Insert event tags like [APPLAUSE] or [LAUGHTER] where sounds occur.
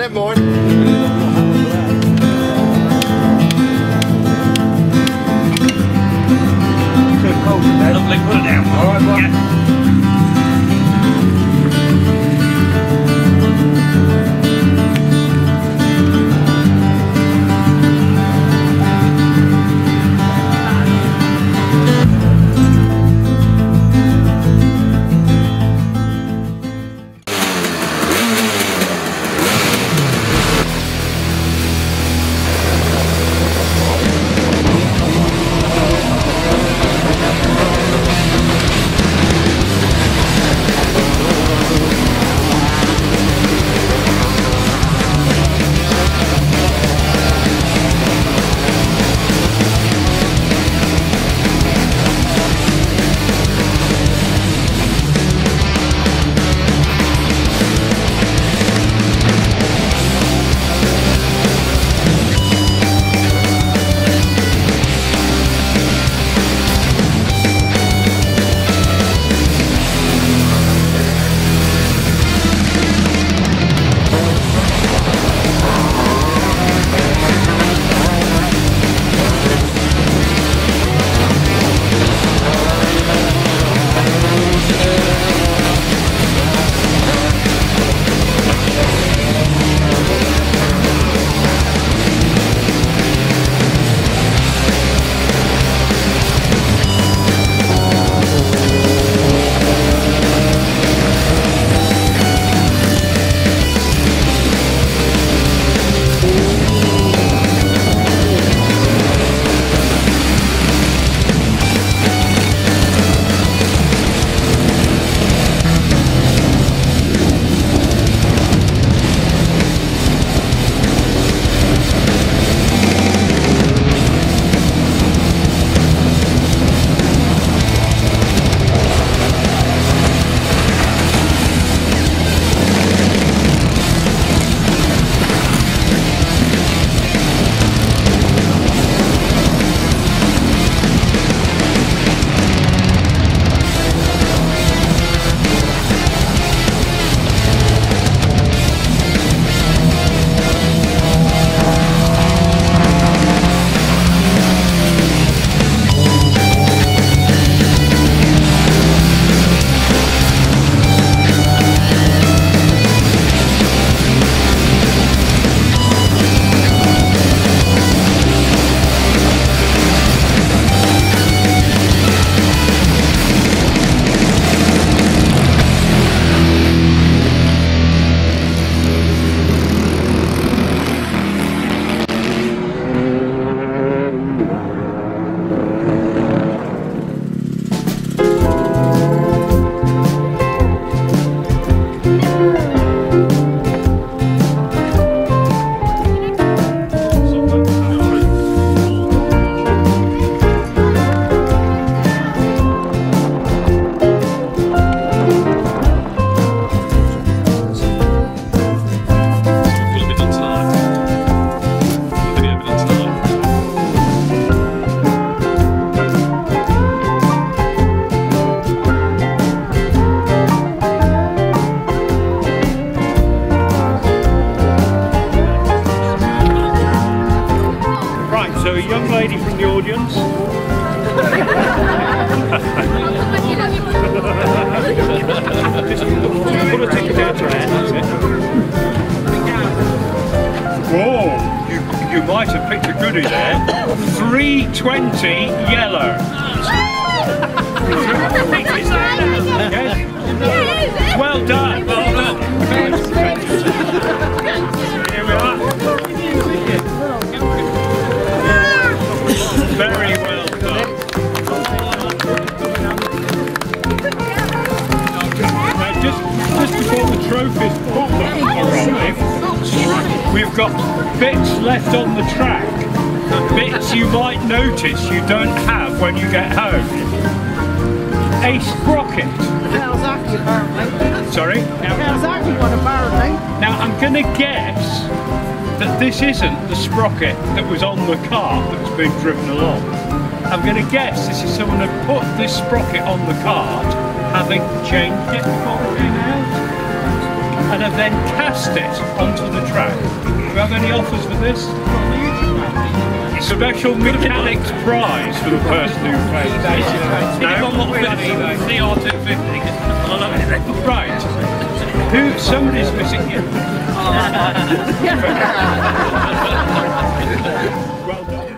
Never mind. Audience. Just put a ticket out to her hand, that's it. Whoa, you, you might have picked a goodie there. 320 yellow. [LAUGHS] we've got bits left on the track. Bits you might notice you don't have when you get home. A sprocket. Kawasaki apparently. Sorry? Now, Kawasaki one apparently. now I'm going to guess that this isn't the sprocket that was on the car that was being driven along. I'm going to guess this is someone who put this sprocket on the kart, having changed it it out and have then cast it onto the track. Do you have any offers for this? It's a special mechanics prize for the person who plays this. No? CR250. Right. Who, somebody's missing you. [LAUGHS] well done.